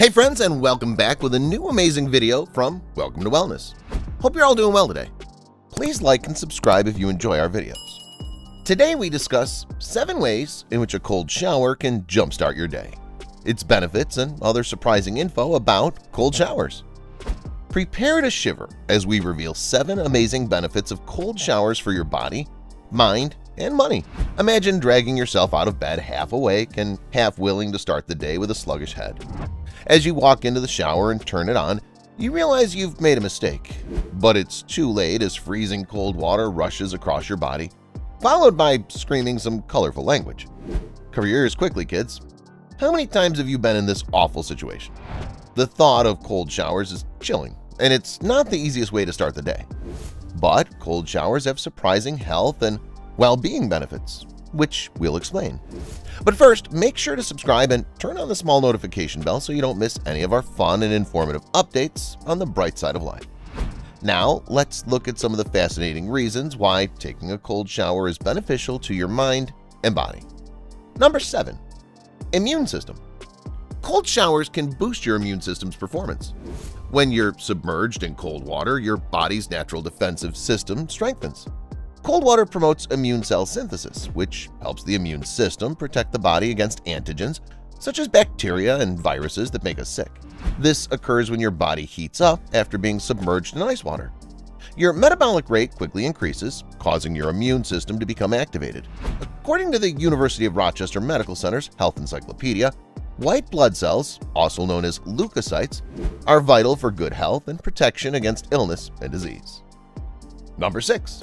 Hey friends and welcome back with a new amazing video from Welcome to Wellness. Hope you're all doing well today. Please like and subscribe if you enjoy our videos. Today we discuss 7 ways in which a cold shower can jumpstart your day, its benefits and other surprising info about cold showers. Prepare to shiver as we reveal 7 amazing benefits of cold showers for your body, mind, and money. Imagine dragging yourself out of bed half awake and half willing to start the day with a sluggish head. As you walk into the shower and turn it on, you realize you've made a mistake, but it's too late as freezing cold water rushes across your body, followed by screaming some colorful language. Cover your ears quickly, kids. How many times have you been in this awful situation? The thought of cold showers is chilling, and it's not the easiest way to start the day. But cold showers have surprising health and well-being benefits, which we'll explain. But first, make sure to subscribe and turn on the small notification bell so you don't miss any of our fun and informative updates on the bright side of life. Now, let's look at some of the fascinating reasons why taking a cold shower is beneficial to your mind and body. Number 7. Immune System Cold showers can boost your immune system's performance. When you're submerged in cold water, your body's natural defensive system strengthens. Cold water promotes immune cell synthesis, which helps the immune system protect the body against antigens such as bacteria and viruses that make us sick. This occurs when your body heats up after being submerged in ice water. Your metabolic rate quickly increases, causing your immune system to become activated. According to the University of Rochester Medical Center's Health Encyclopedia, white blood cells, also known as leukocytes, are vital for good health and protection against illness and disease. Number 6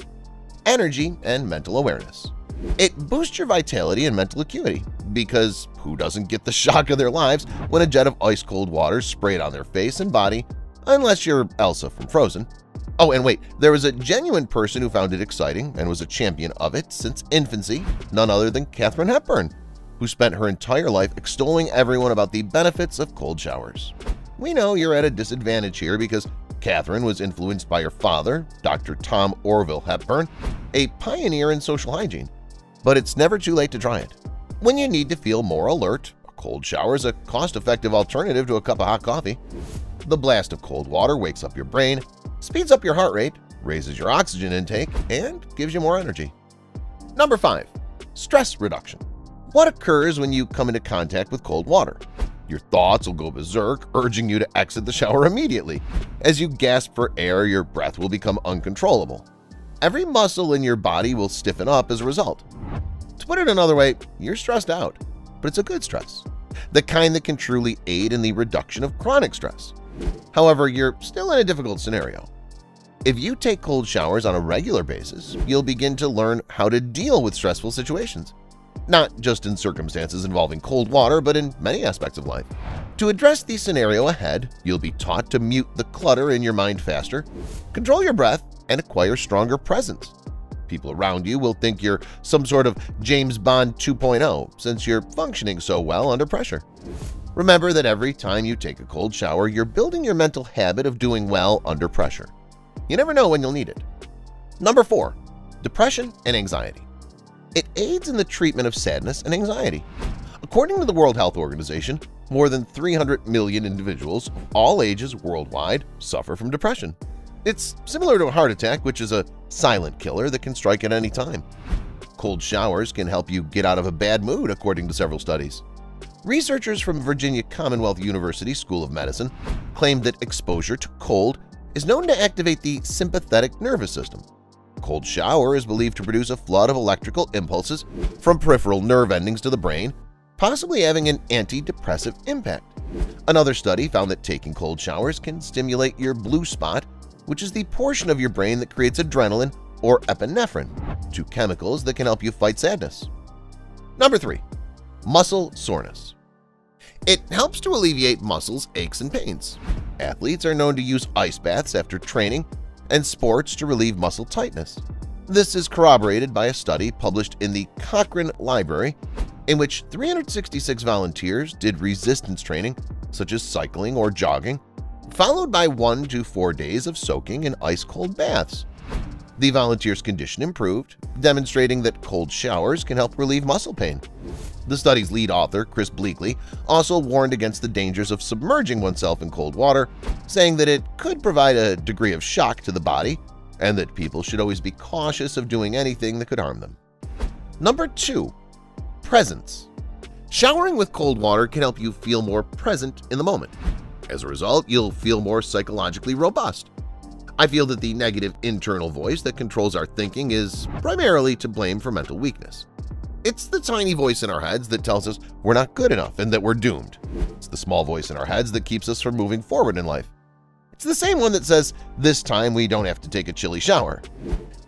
energy, and mental awareness. It boosts your vitality and mental acuity, because who doesn't get the shock of their lives when a jet of ice-cold water sprayed on their face and body, unless you're Elsa from Frozen. Oh, and wait, there was a genuine person who found it exciting and was a champion of it since infancy, none other than Katharine Hepburn, who spent her entire life extolling everyone about the benefits of cold showers. We know you're at a disadvantage here because Katharine was influenced by her father, Dr. Tom Orville Hepburn, a pioneer in social hygiene. But it's never too late to try it. When you need to feel more alert, a cold shower is a cost-effective alternative to a cup of hot coffee. The blast of cold water wakes up your brain, speeds up your heart rate, raises your oxygen intake, and gives you more energy. Number 5. Stress Reduction What occurs when you come into contact with cold water? Your thoughts will go berserk, urging you to exit the shower immediately. As you gasp for air, your breath will become uncontrollable. Every muscle in your body will stiffen up as a result. To put it another way, you're stressed out, but it's a good stress, the kind that can truly aid in the reduction of chronic stress. However, you're still in a difficult scenario. If you take cold showers on a regular basis, you'll begin to learn how to deal with stressful situations not just in circumstances involving cold water, but in many aspects of life. To address the scenario ahead, you'll be taught to mute the clutter in your mind faster, control your breath, and acquire stronger presence. People around you will think you're some sort of James Bond 2.0 since you're functioning so well under pressure. Remember that every time you take a cold shower, you're building your mental habit of doing well under pressure. You never know when you'll need it. Number 4. Depression and Anxiety it aids in the treatment of sadness and anxiety. According to the World Health Organization, more than 300 million individuals of all ages worldwide suffer from depression. It's similar to a heart attack, which is a silent killer that can strike at any time. Cold showers can help you get out of a bad mood, according to several studies. Researchers from Virginia Commonwealth University School of Medicine claimed that exposure to cold is known to activate the sympathetic nervous system, cold shower is believed to produce a flood of electrical impulses from peripheral nerve endings to the brain, possibly having an antidepressive impact. Another study found that taking cold showers can stimulate your blue spot, which is the portion of your brain that creates adrenaline or epinephrine, two chemicals that can help you fight sadness. Number 3. Muscle Soreness It helps to alleviate muscles, aches, and pains. Athletes are known to use ice baths after training and sports to relieve muscle tightness. This is corroborated by a study published in the Cochrane Library in which 366 volunteers did resistance training such as cycling or jogging, followed by one to four days of soaking in ice-cold baths. The volunteer's condition improved, demonstrating that cold showers can help relieve muscle pain. The study's lead author, Chris Bleakley, also warned against the dangers of submerging oneself in cold water, saying that it could provide a degree of shock to the body and that people should always be cautious of doing anything that could harm them. Number 2. Presence Showering with cold water can help you feel more present in the moment. As a result, you'll feel more psychologically robust. I feel that the negative internal voice that controls our thinking is primarily to blame for mental weakness. It's the tiny voice in our heads that tells us we're not good enough and that we're doomed. It's the small voice in our heads that keeps us from moving forward in life. It's the same one that says, this time we don't have to take a chilly shower.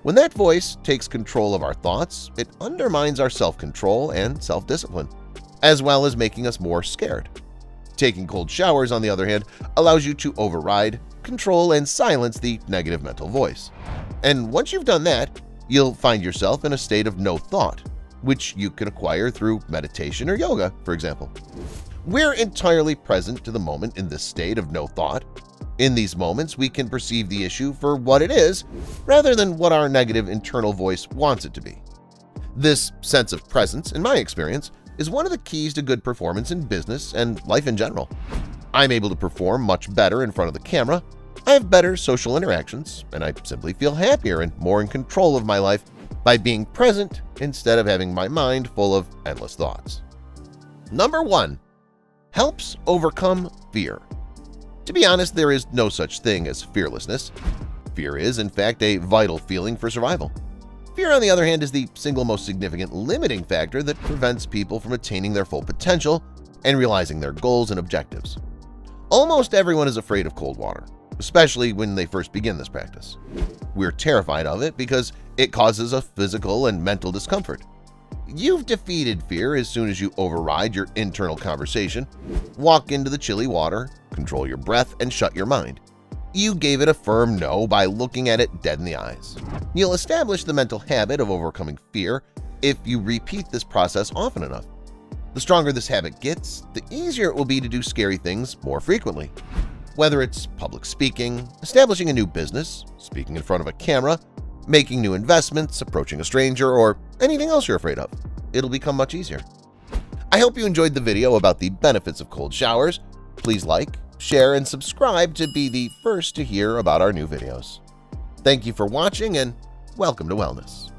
When that voice takes control of our thoughts, it undermines our self-control and self-discipline, as well as making us more scared. Taking cold showers, on the other hand, allows you to override control, and silence the negative mental voice. And once you've done that, you'll find yourself in a state of no thought, which you can acquire through meditation or yoga, for example. We're entirely present to the moment in this state of no thought. In these moments, we can perceive the issue for what it is rather than what our negative internal voice wants it to be. This sense of presence, in my experience, is one of the keys to good performance in business and life in general. I'm able to perform much better in front of the camera, I have better social interactions, and I simply feel happier and more in control of my life by being present instead of having my mind full of endless thoughts. Number 1. Helps overcome fear To be honest, there is no such thing as fearlessness. Fear is, in fact, a vital feeling for survival. Fear, on the other hand, is the single most significant limiting factor that prevents people from attaining their full potential and realizing their goals and objectives. Almost everyone is afraid of cold water, especially when they first begin this practice. We're terrified of it because it causes a physical and mental discomfort. You've defeated fear as soon as you override your internal conversation, walk into the chilly water, control your breath, and shut your mind. You gave it a firm no by looking at it dead in the eyes. You'll establish the mental habit of overcoming fear if you repeat this process often enough. The stronger this habit gets, the easier it will be to do scary things more frequently. Whether it's public speaking, establishing a new business, speaking in front of a camera, making new investments, approaching a stranger, or anything else you're afraid of, it'll become much easier. I hope you enjoyed the video about the benefits of cold showers. Please like, share, and subscribe to be the first to hear about our new videos. Thank you for watching and welcome to Wellness.